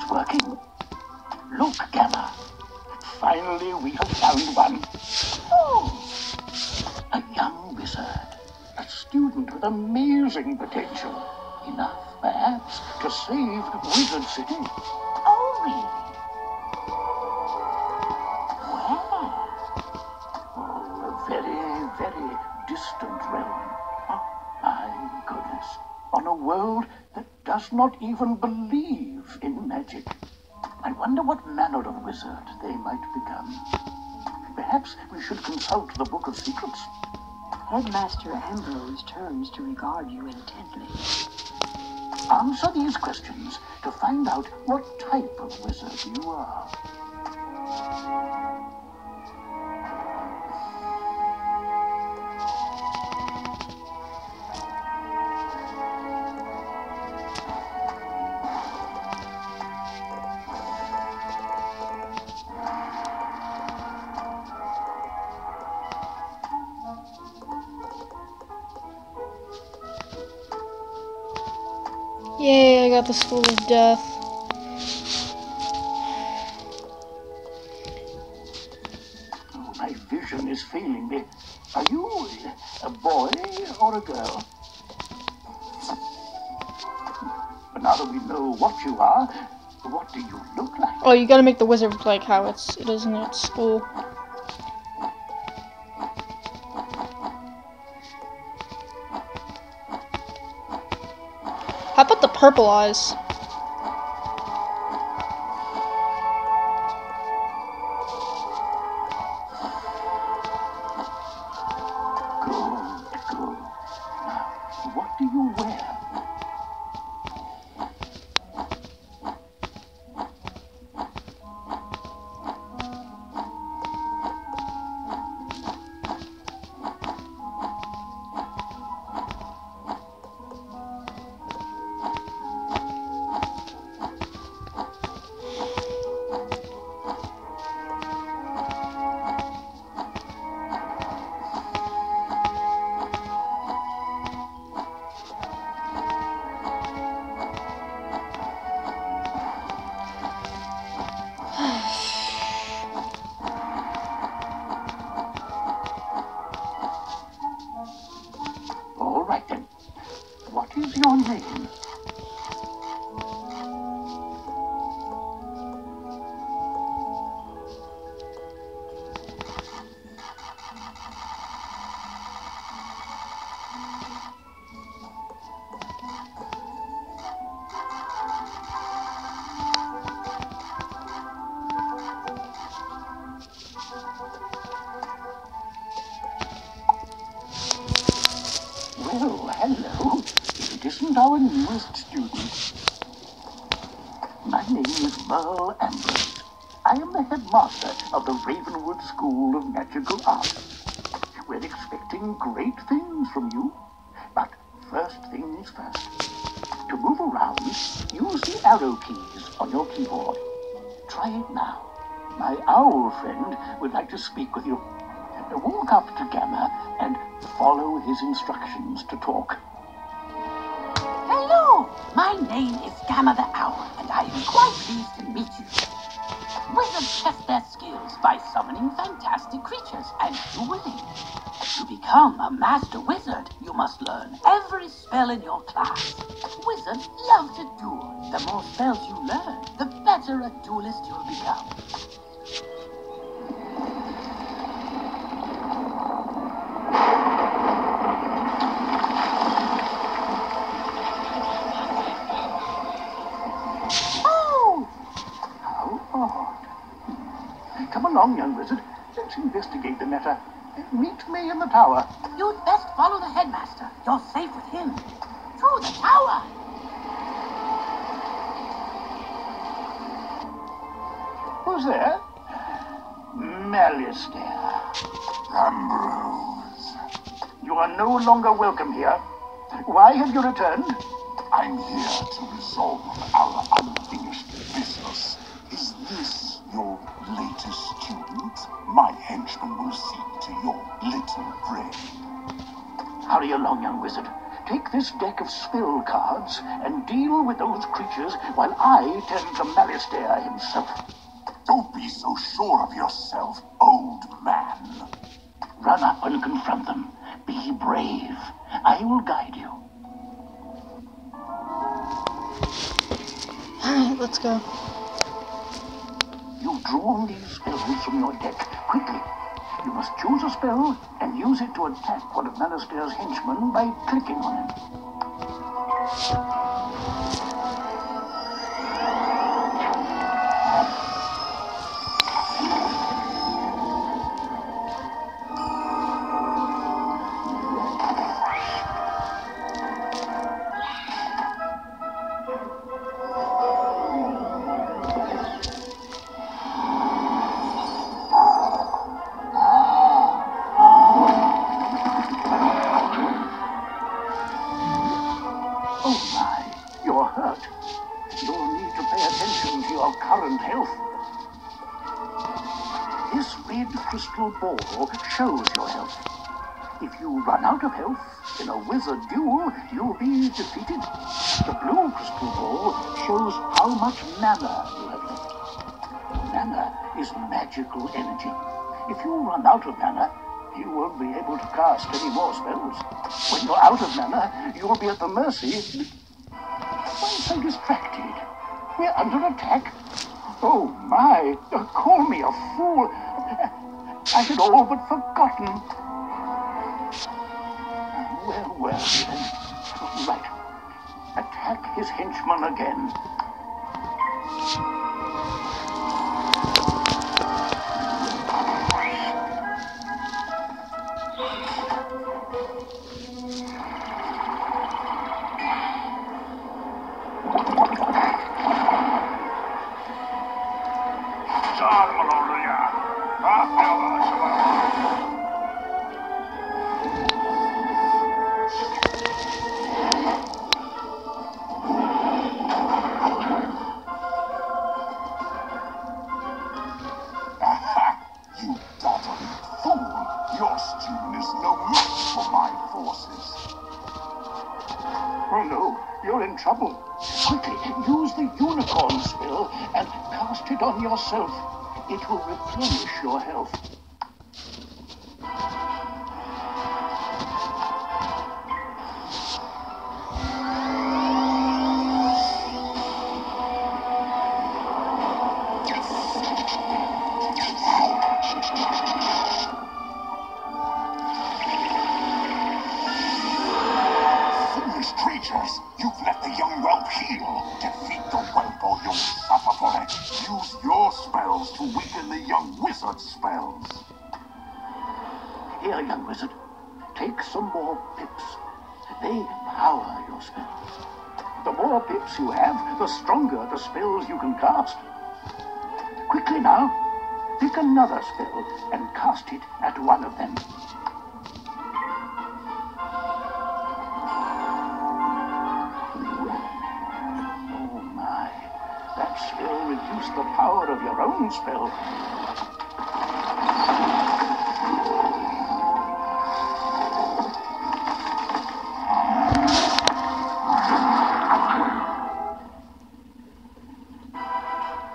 is working. Look, Gamma. Finally, we have found one. Oh, a young wizard. A student with amazing potential. Enough, perhaps, to save Wizard City. Oh, really? Where? Oh, a very, very distant realm. Oh, my goodness. On a world does not even believe in magic. I wonder what manner of wizard they might become. Perhaps we should consult the Book of Secrets. Headmaster Ambrose turns to regard you intently. Answer these questions to find out what type of wizard you are. The School of Death. Oh, my vision is failing me. Are you a boy or a girl? But now that we know what you are, what do you look like? Oh, you gotta make the wizard look like how it's it is in its school. Purple eyes? Headmaster of the Ravenwood School of Magical Art. We're expecting great things from you. But first things first. To move around, use the arrow keys on your keyboard. Try it now. My owl friend would like to speak with you. Walk up to Gamma and follow his instructions to talk. Hello, my name is Gamma the Owl, and I am quite pleased to meet you. Test their skills by summoning fantastic creatures and dueling. To become a master wizard, you must learn every spell in your class. Wizards love to duel. The more spells you learn, the better a duelist you'll become. Oh! How odd. Hmm. Come along, young wizard. Let's investigate the matter. Meet me in the tower. You'd best follow the headmaster. You're safe with him. Through the tower. Who's there? Malistaire. Ambrose. You are no longer welcome here. Why have you returned? I'm here to resolve My henchman will see to your little brain. Hurry along, young wizard. Take this deck of spell cards and deal with those creatures while I tend to Malistaire himself. Don't be so sure of yourself, old man. Run up and confront them. Be brave. I will guide you. Alright, let's go. You've drawn these spells from your deck. Quickly. You must choose a spell and use it to attack one of Malistaire's henchmen by clicking on him. Crystal ball shows your health. If you run out of health in a wizard duel, you'll be defeated. The blue crystal ball shows how much mana you have left. Mana is magical energy. If you run out of mana, you won't be able to cast any more spells. When you're out of mana, you'll be at the mercy. Why so distracted? We're under attack. Oh my, call me a fool. I had all but forgotten. Well, well, then. Right. Attack his henchman again. Forces. Oh no, you're in trouble. Quickly, use the unicorn spell and cast it on yourself. It will replenish your health. At one of them. Oh my, that spell reduced the power of your own spell.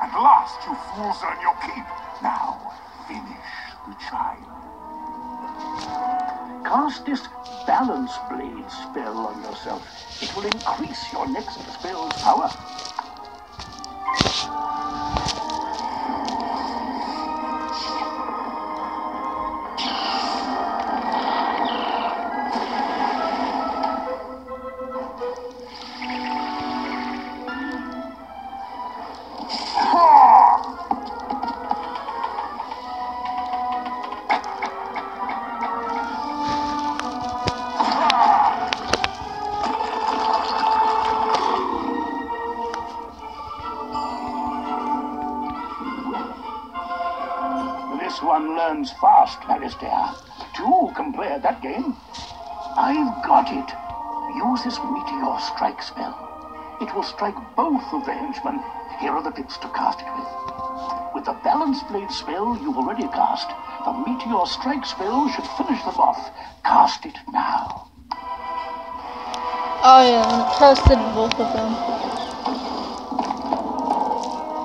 At last, you fools earn your keep. Now, finish the child. Cast this balance blade spell on yourself. It will increase your next spell's power. Of the henchmen. Here are the pips to cast it with. With the balance blade spell you've already cast, the meteor strike spell should finish them off. Cast it now. Oh yeah, trusted both of them.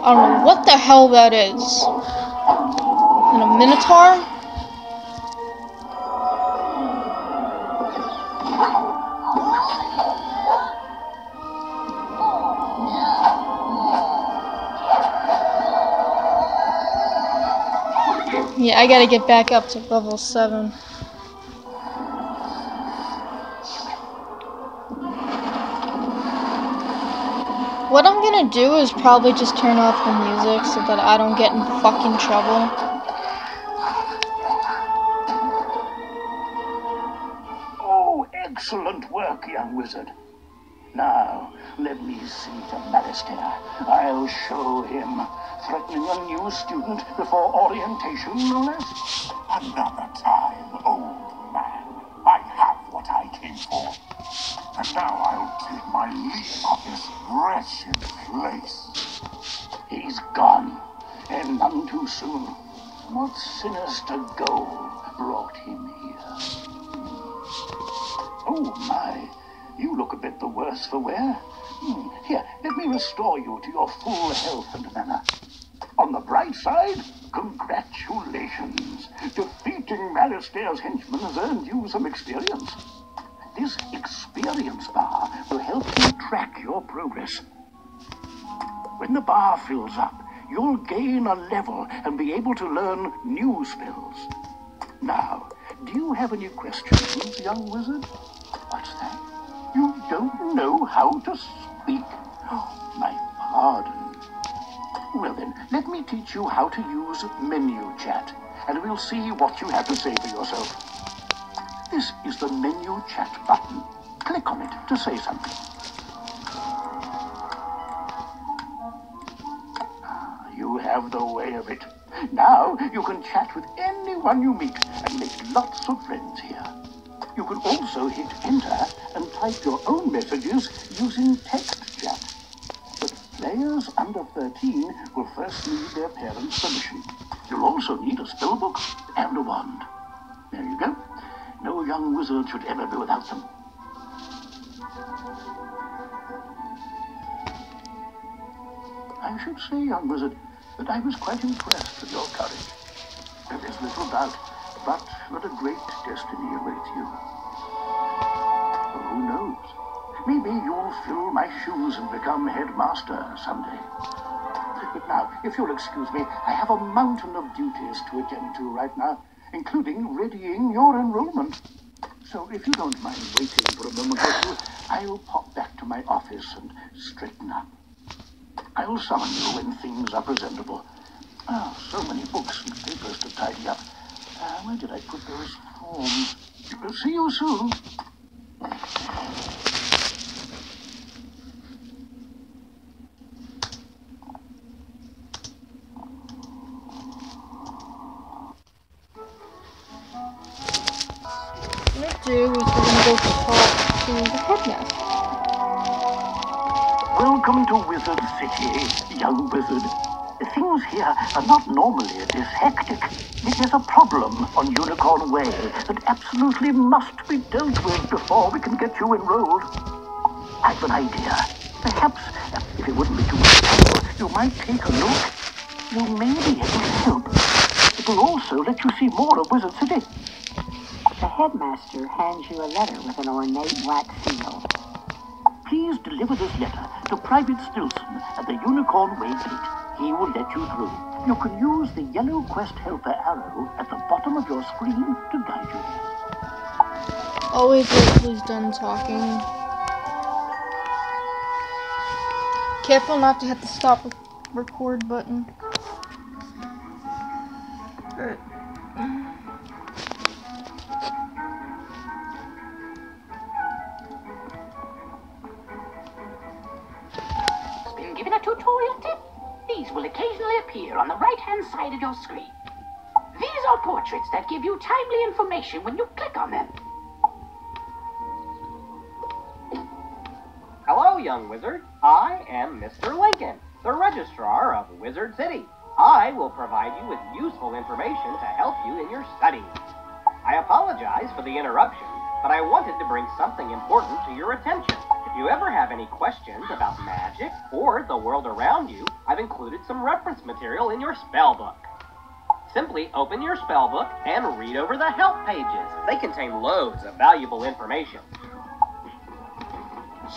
I don't know what the hell that is. And a minotaur? Yeah, I gotta get back up to level 7. What I'm gonna do is probably just turn off the music so that I don't get in fucking trouble. Oh, excellent work, young wizard. Now, let me see to Malistaire. I'll show him. Threatening a new student before orientation, no less. Another time, old man. I have what I came for. And now I'll take my leave of this wretched place. He's gone, and none too soon. What sinister goal brought him here? Oh, my. You look a bit the worse for wear. Hmm, Here, let me restore you to your full health and manner. On the bright side, congratulations. Defeating Malistaire's henchmen has earned you some experience. This experience bar will help you track your progress. When the bar fills up, you'll gain a level and be able to learn new spells. Now, do you have any questions, young wizard? What's that? You don't know how to speak? Oh, my pardon. Well then, let me teach you how to use menu chat, and we'll see what you have to say for yourself. This is the menu chat button. Click on it to say something. Ah, You have the way of it. Now you can chat with anyone you meet and make lots of friends here. You can also hit enter and type your own messages using text players under 13 will first need their parents' permission. You'll also need a spellbook and a wand. There you go. No young wizard should ever be without them. I should say, young wizard, that I was quite impressed with your courage. There's little doubt, but that a great destiny awaits you. Who knows? Maybe you'll fill my shoes and become headmaster someday. But now, if you'll excuse me, I have a mountain of duties to attend to right now, including readying your enrollment. So if you don't mind waiting for a moment or two, I'll pop back to my office and straighten up. I'll summon you when things are presentable. Ah, so many books and papers to tidy up. Uh, where did I put those forms? See you soon. Do is we're gonna go talk to the headmaster. Welcome to Wizard City, young wizard. Things here are not normally this hectic. There's a problem on Unicorn Way that absolutely must be dealt with before we can get you enrolled. I've an idea. Perhaps, if it wouldn't be too much trouble, you might take a look. You may be able to help. It will also let you see more of Wizard City. The headmaster hands you a letter with an ornate wax seal. Please deliver this letter to Private Stilson at the Unicorn Way Gate. He will let you through. You can use the yellow quest helper arrow at the bottom of your screen to guide you there. Always wait till he's done talking. Careful not to hit the stop record button. Alright. Information when you click on them. Hello, young wizard. I am Mr. Lincoln, the registrar of Wizard City. I will provide you with useful information to help you in your studies. I apologize for the interruption, but I wanted to bring something important to your attention. If you ever have any questions about magic or the world around you, I've included some reference material in your spell book. Simply open your spell book and read over the help pages. They contain loads of valuable information.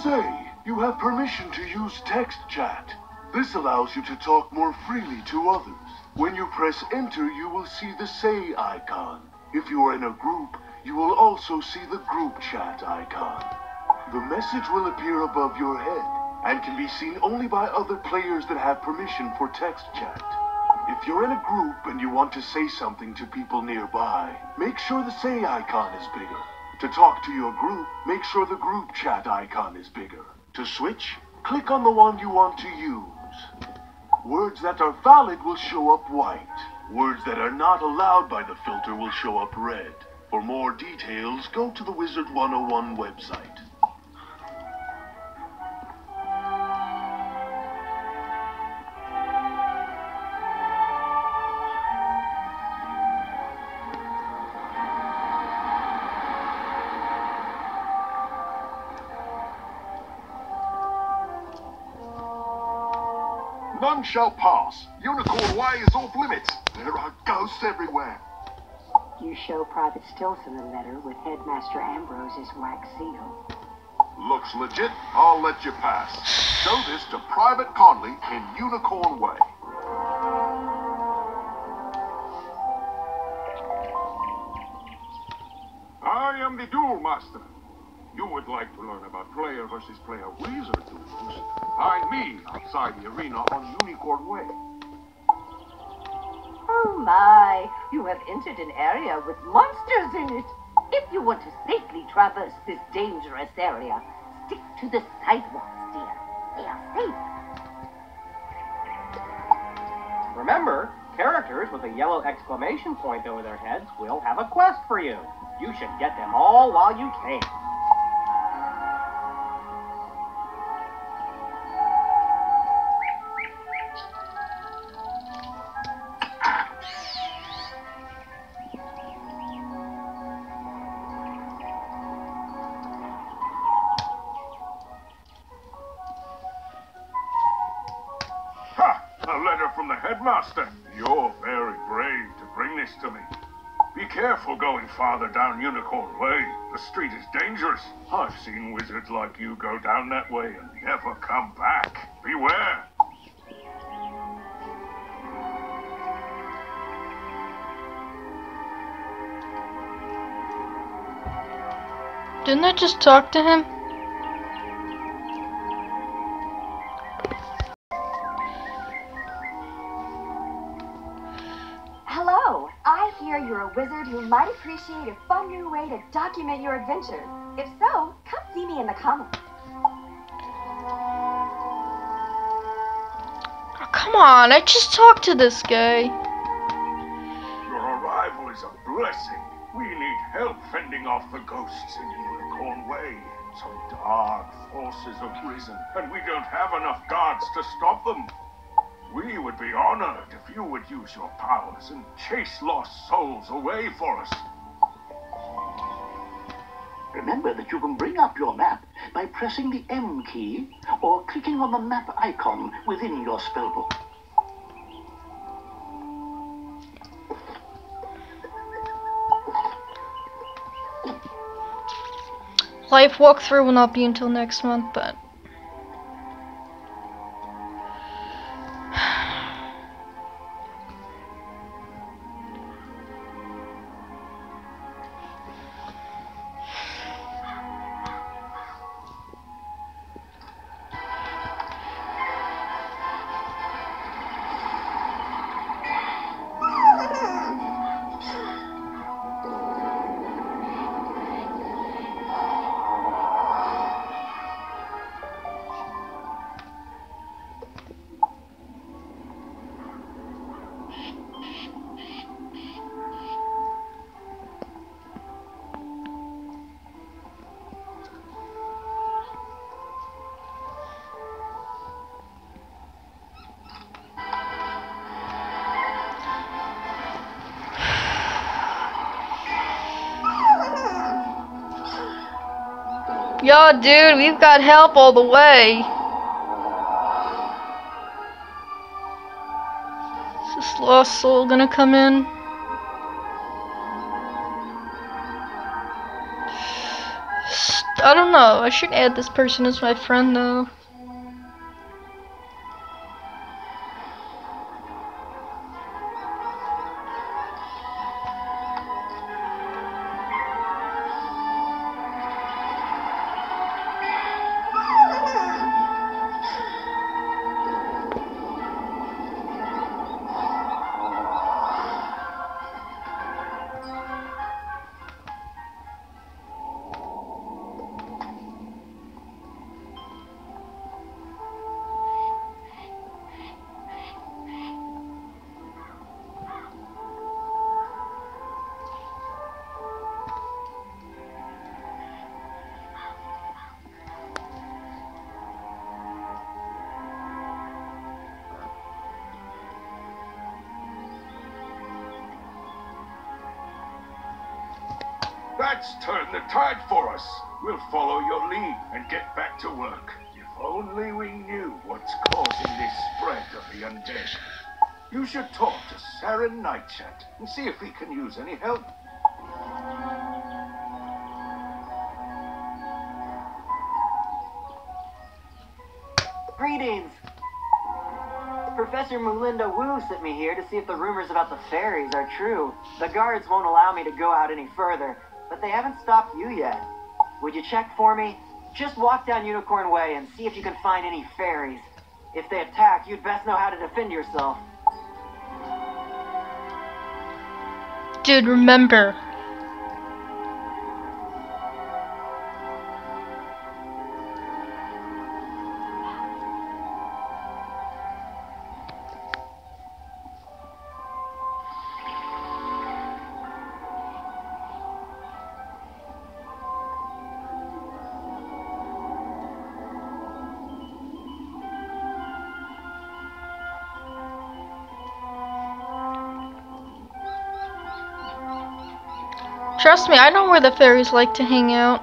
Say, you have permission to use text chat. This allows you to talk more freely to others. When you press enter, you will see the say icon. If you are in a group, you will also see the group chat icon. The message will appear above your head and can be seen only by other players that have permission for text chat. If you're in a group and you want to say something to people nearby, make sure the say icon is bigger. To talk to your group, make sure the group chat icon is bigger. To switch, click on the one you want to use. Words that are valid will show up white. Words that are not allowed by the filter will show up red. For more details, go to the Wizard 101 website. None shall pass. Unicorn Way is off limits. There are ghosts everywhere. You show Private Stilson the letter with Headmaster Ambrose's wax seal. Looks legit. I'll let you pass. Show this to Private Conley in Unicorn Way. I am the Duel Master. You would like to learn about player versus player wizard duels? Find me outside the arena on Unicorn Way. Oh my, you have entered an area with monsters in it. If you want to safely traverse this dangerous area, stick to the sidewalks, dear. They are safe. Remember, characters with a yellow exclamation point over their heads will have a quest for you. You should get them all while you can. Down Way. The street is dangerous. I've seen wizards like you go down that way and never come back. Beware. Didn't I just talk to him? A wizard who might appreciate a fun new way to document your adventures. If so, come see me in the comments. Oh, come on, I just talked to this guy. Your arrival is a blessing. We need help fending off the ghosts in Unicorn Way. Some dark forces have risen, and we don't have enough guards to stop them. We would be honored if you would use your powers and chase lost souls away for us. Remember that you can bring up your map by pressing the M key or clicking on the map icon within your spellbook. Life walkthrough will not be until next month, but Yo, dude, we've got help all the way. Is this lost soul gonna come in? I don't know. I should add this person as my friend though. That's turned the tide for us. We'll follow your lead and get back to work. If only we knew what's causing this spread of the undead. You should talk to Sarah Nightchat and see if we can use any help. Greetings! Professor Moolinda Wu sent me here to see if the rumors about the fairies are true. The guards won't allow me to go out any further, they haven't stopped you yet. Would you check for me? Just walk down Unicorn Way and see if you can find any fairies. If they attack, you'd best know how to defend yourself. Dude, remember. Trust me, I know where the fairies like to hang out.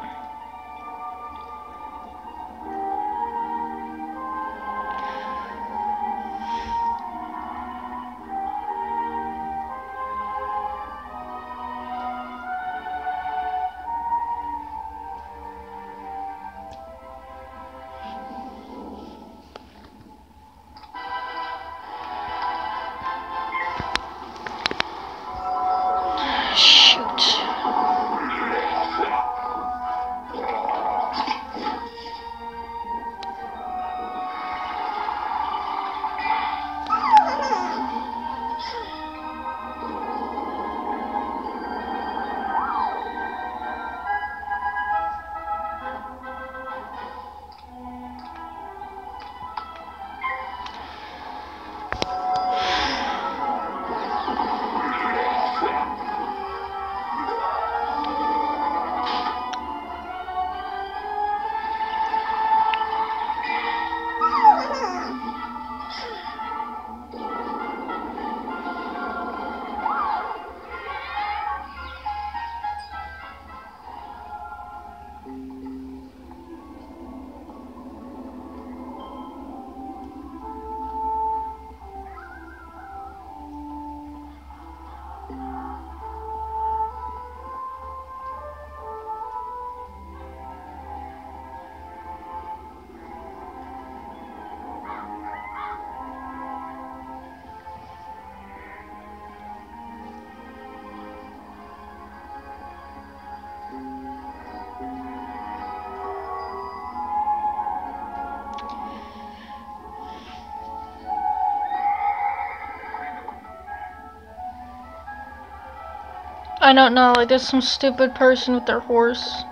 I don't know, like there's some stupid person with their horse.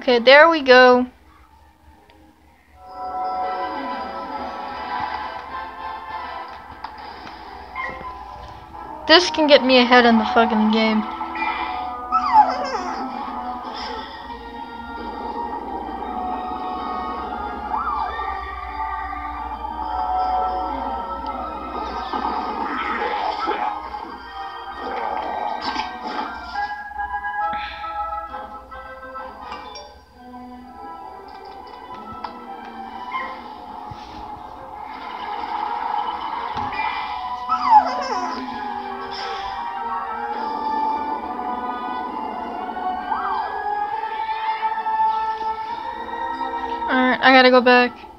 Okay, there we go. This can get me ahead in the fucking game. I go back.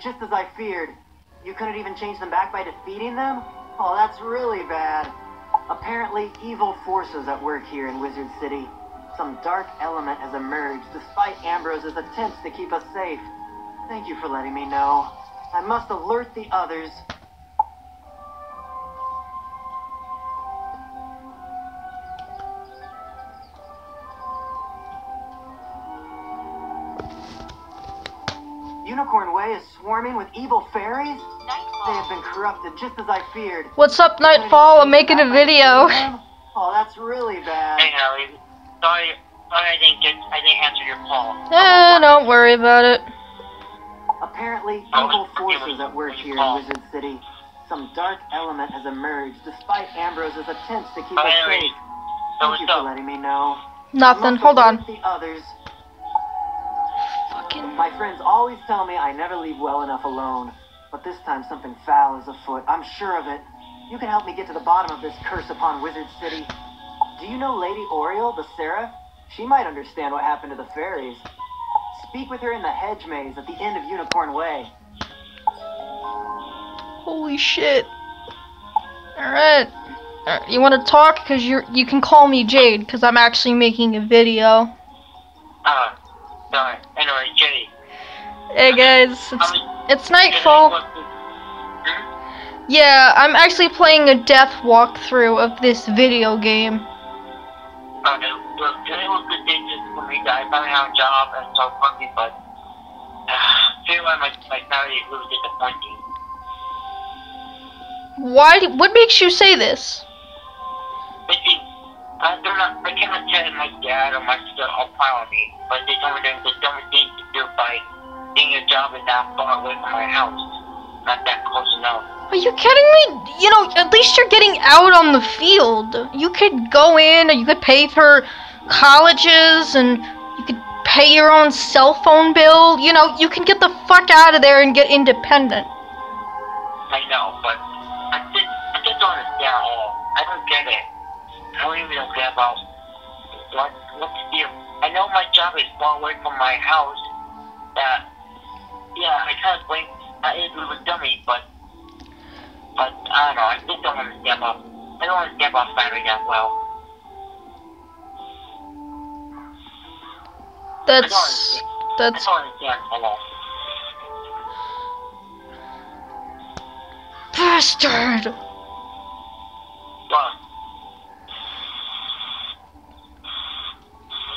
Just as I feared. You couldn't even change them back by defeating them? Oh, that's really bad. Apparently, evil forces at work here in Wizard City. Some dark element has emerged despite Ambrose's attempts to keep us safe. Thank you for letting me know. I must alert the others. Unicorn Way is swarming with evil fairies? They have been corrupted just as I feared. What's up, Nightfall? I'm making a video. Oh, that's really bad. Hey, Harry. Sorry, sorry I didn't get, I didn't answer your call. Eh, don't worry about it. Apparently, evil forces at work here in. Wizard City. Some dark element has emerged despite Ambrose's attempts to keep Hi, us Harry. safe. Thank you for letting me know. Nothing. Hold on. The others. Fucking. My friends always tell me I never leave well enough alone. But this time something foul is afoot. I'm sure of it. You can help me get to the bottom of this curse upon Wizard City. Do you know Lady Oriole, the Seraph? She might understand what happened to the fairies. Speak with her in the hedge maze at the end of Unicorn Way. Holy shit. Alright. Alright, You want to talk? Because you you can call me Jade, because I'm actually making a video. Uh, sorry. Anyway, Jay. Hey guys, it's, it's nightfall. Yeah, I'm actually playing a death walkthrough of this video game. Okay, look, today was good day just for me. I finally have a job and so funky, but uh, feel like my, is really disappointing. Why? What makes you say this? I do not, I cannot tell my dad or my sister proud of me, but they told me that the dumbest thing to do by getting a job is far away from my house. Not that close enough. Are you kidding me? You know, at least you're getting out on the field. You could go in, you could pay for colleges, and you could pay your own cell phone bill. You know, you can get the fuck out of there and get independent. I know, but I just, I just don't understand all. I don't get it. I don't even get about what, what to do. I know my job is far away from my house. That, yeah, I kind of blame, I it was a dummy, but, but I don't know. I just don't understand about, I don't understand about family that well. I don't That's understand. I that's don't understand at all. bastard. But,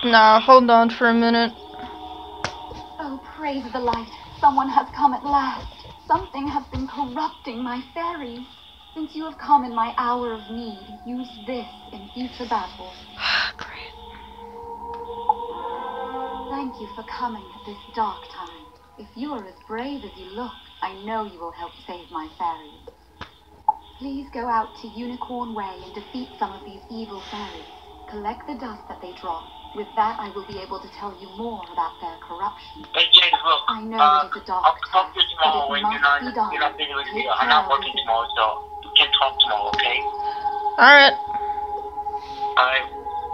Nah, hold on for a minute. Oh, praise the light. Someone has come at last. Something has been corrupting my fairies. Since you have come in my hour of need, use this in future battles. Great. Thank you for coming at this dark time. If you are as brave as you look, I know you will help save my fairies. Please go out to Unicorn Way and defeat some of these evil fairies. Collect the dust that they drop. With that, I will be able to tell you more about their corruption. Again, look, I know uh, it is a dark time, but it must be done. Not busy I'm not working tomorrow, so we can talk tomorrow, okay? Alright. Alright.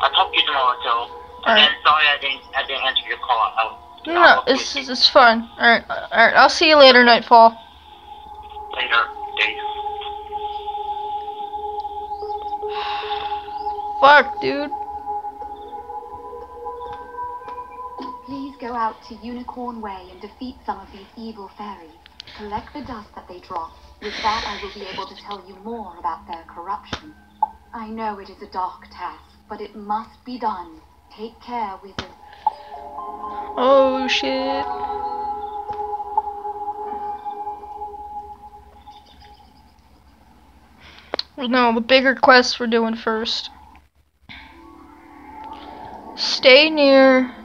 I'll talk to you tomorrow, so... Alright. Sorry I didn't, I didn't answer your call. I'll, no, it's, it's, it's fine. Alright, alright. I'll see you later, Nightfall. Later, Dave. Fuck, dude. Go out to Unicorn Way and defeat some of these evil fairies. Collect the dust that they drop. With that, I will be able to tell you more about their corruption. I know it is a dark task, but it must be done. Take care, wizard. Oh shit. No, the bigger quests we're doing first. Stay near.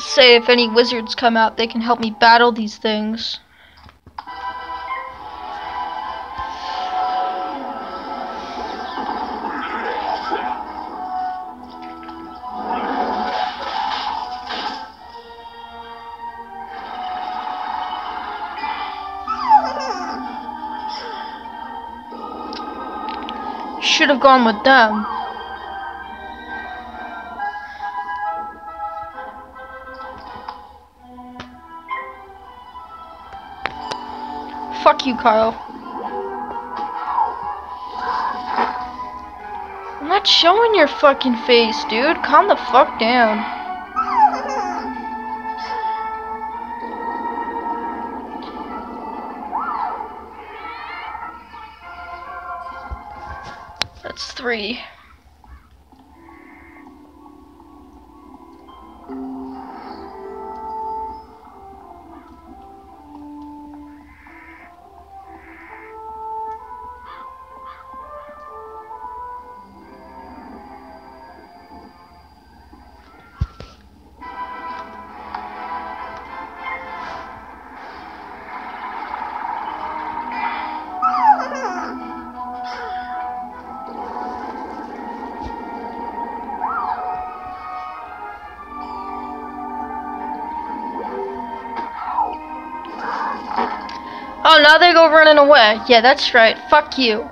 Say if any wizards come out, they can help me battle these things. Should have gone with them. You, Kyle. I'm not showing your fucking face, dude. Calm the fuck down. Go running away. Yeah, that's right. Fuck you.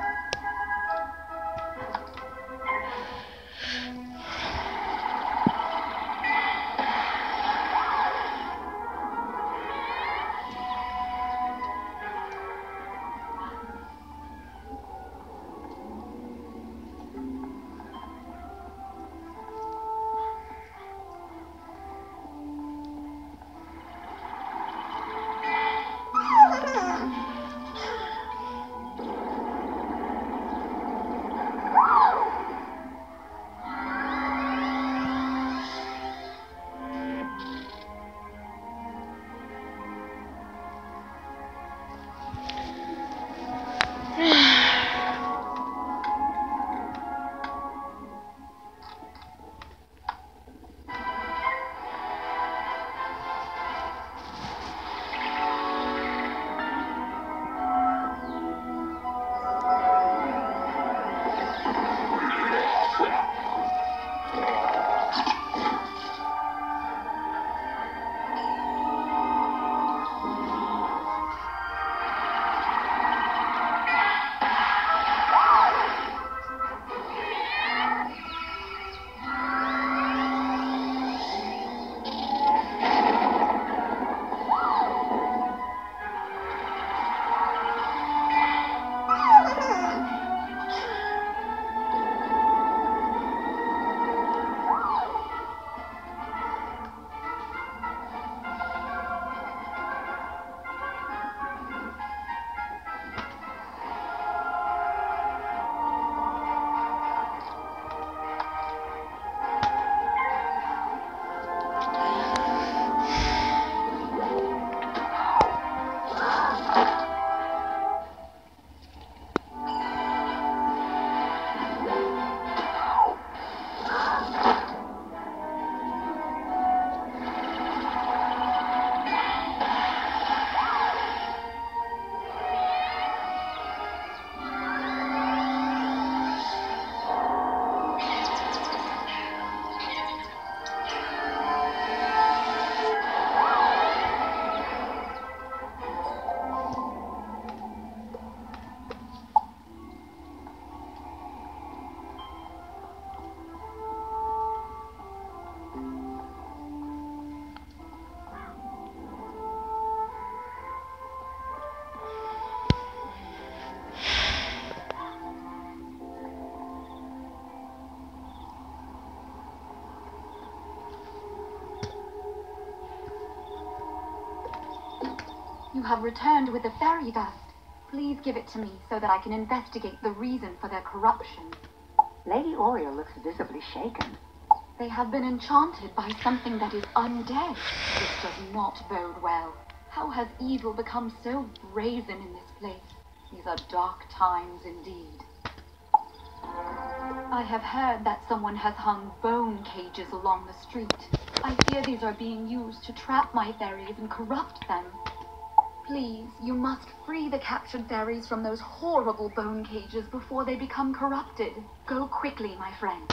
Have returned with the fairy dust. Please give it to me so that I can investigate the reason for their corruption. Lady Oriel looks visibly shaken. They have been enchanted by something that is undead. This does not bode well. How has evil become so brazen in this place? These are dark times indeed. I have heard that someone has hung bone cages along the street. I fear these are being used to trap my fairies and corrupt them. Please, you must free the captured fairies from those horrible bone cages before they become corrupted. Go quickly, my friend.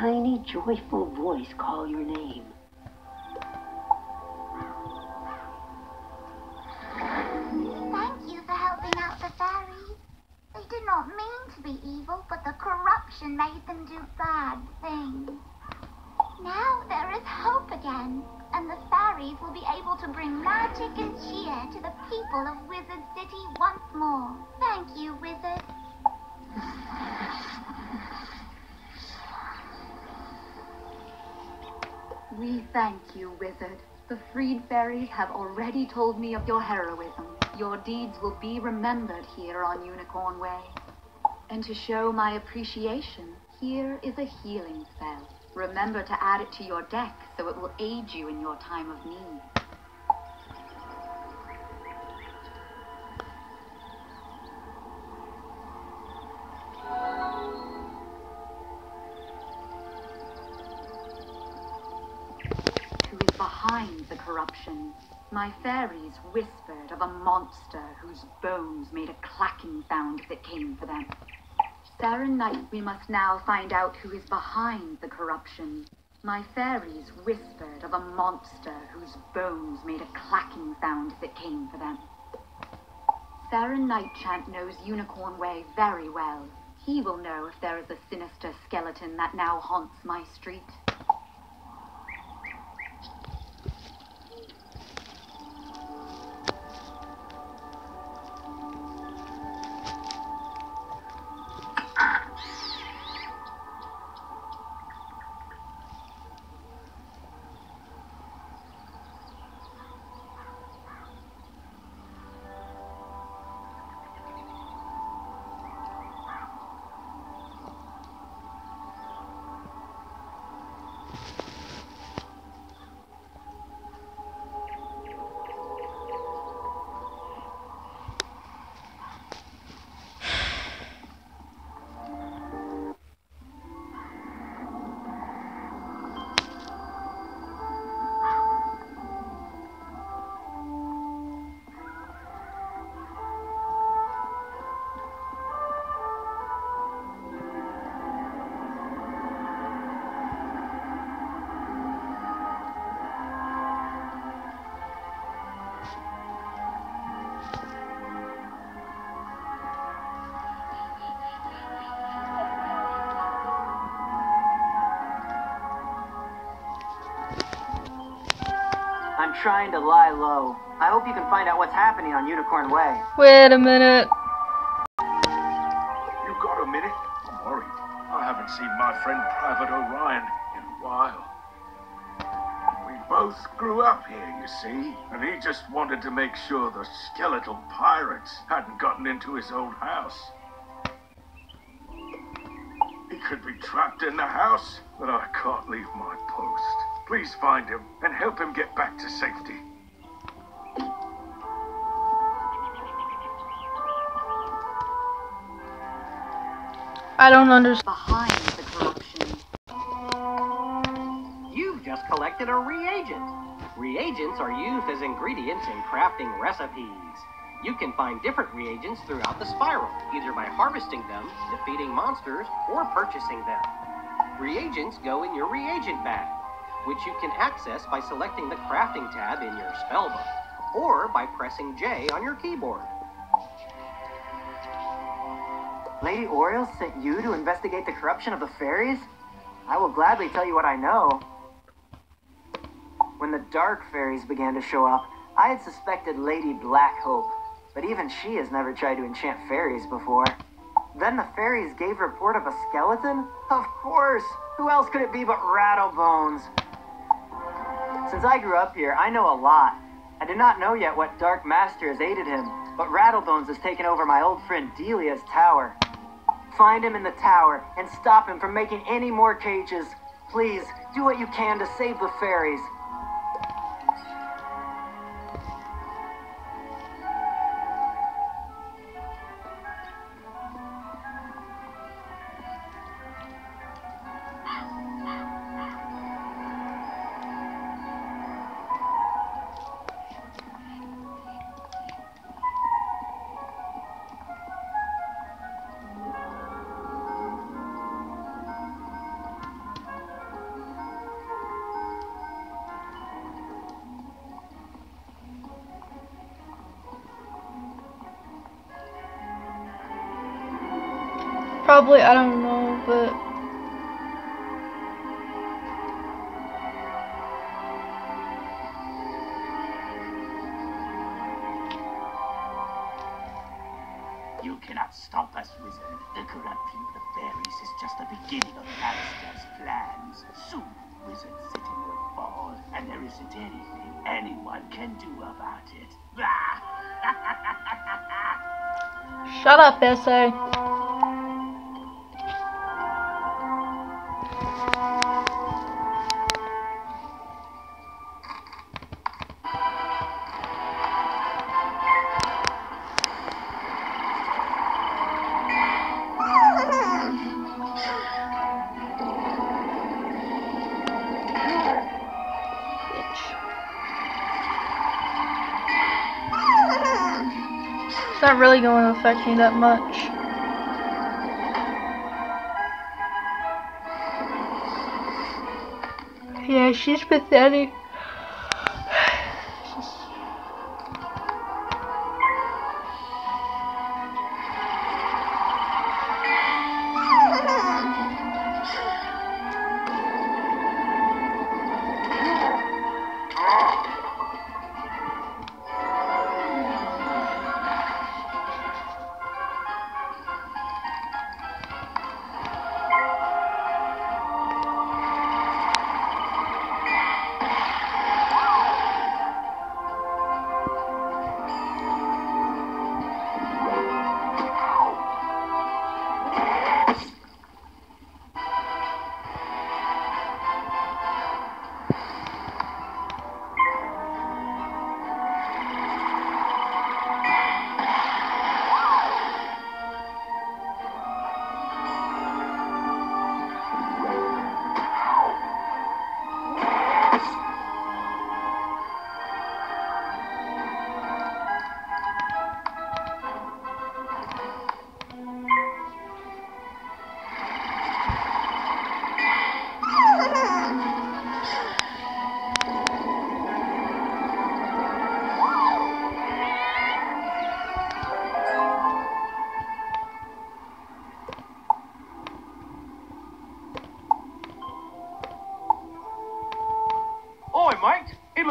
Tiny, joyful voice call your name. Thank you for helping out the fairies. They did not mean to be evil, but the corruption made them do bad things. Now there is hope again, and the fairies will be able to bring magic and cheer to the people of Wizard City once more. Thank you, Wizard. We thank you, wizard. The freed fairies have already told me of your heroism. Your deeds will be remembered here on Unicorn Way. And to show my appreciation, here is a healing spell. Remember to add it to your deck so it will aid you in your time of need. My fairies whispered of a monster whose bones made a clacking sound as it came for them. Saren Knight, we must now find out who is behind the corruption. My fairies whispered of a monster whose bones made a clacking sound as it came for them. Saren Nightchant knows Unicorn Way very well. He will know if there is a sinister skeleton that now haunts my street. Trying to lie low. I hope you can find out what's happening on Unicorn Way. Wait a minute. You got a minute? I'm worried. I haven't seen my friend Private Orion in a while. We both grew up here, you see, and he just wanted to make sure the skeletal pirates hadn't gotten into his old house. He could be trapped in the house, but I can't leave my post. Please find him and help him get back to safety. I don't understand. Behind the corruption. You've just collected a reagent. Reagents are used as ingredients in crafting recipes. You can find different reagents throughout the spiral, either by harvesting them, defeating monsters, or purchasing them. Reagents go in your reagent bag, which you can access by selecting the crafting tab in your spellbook, or by pressing J on your keyboard. Lady Oriel sent you to investigate the corruption of the fairies? I will gladly tell you what I know. When the Dark Fairies began to show up, I had suspected Lady Blackhope, but even she has never tried to enchant fairies before. Then the fairies gave report of a skeleton? Of course! Who else could it be but Rattlebones? Since I grew up here, I know a lot. I do not know yet what Dark Master has aided him, but Rattlebones has taken over my old friend Delia's tower. Find him in the tower and stop him from making any more cages. Please, do what you can to save the fairies. Probably, I don't know, but. You cannot stop us, wizard. The corruption of the fairies is just the beginning of Malistaire's plans. Soon, wizard city will fall, and there isn't anything anyone can do about it. Shut up, SA. It's not really going to affect me that much. Yeah, she's pathetic.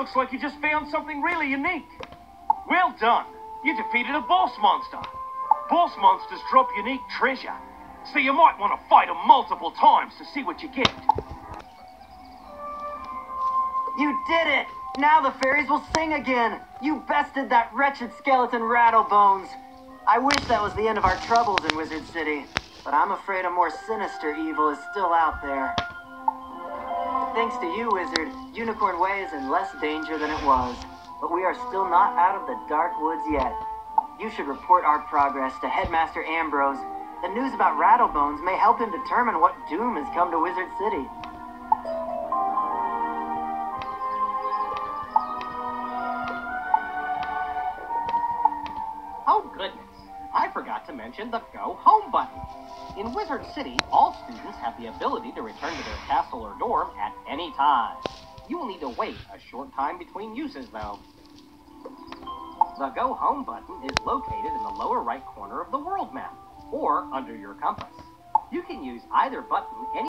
Looks like you just found something really unique. Well done. You defeated a boss monster. Boss monsters drop unique treasure, so you might want to fight them multiple times to see what you get. You did it! Now the fairies will sing again! You bested that wretched skeleton Rattlebones! I wish that was the end of our troubles in Wizard City, but I'm afraid a more sinister evil is still out there. Thanks to you, Wizard, Unicorn Way is in less danger than it was, but we are still not out of the dark woods yet. You should report our progress to Headmaster Ambrose. The news about Rattlebones may help him determine what doom has come to Wizard City. In Wizard City, all students have the ability to return to their castle or dorm at any time. You will need to wait a short time between uses, though. The Go Home button is located in the lower right corner of the world map, or under your compass. You can use either button any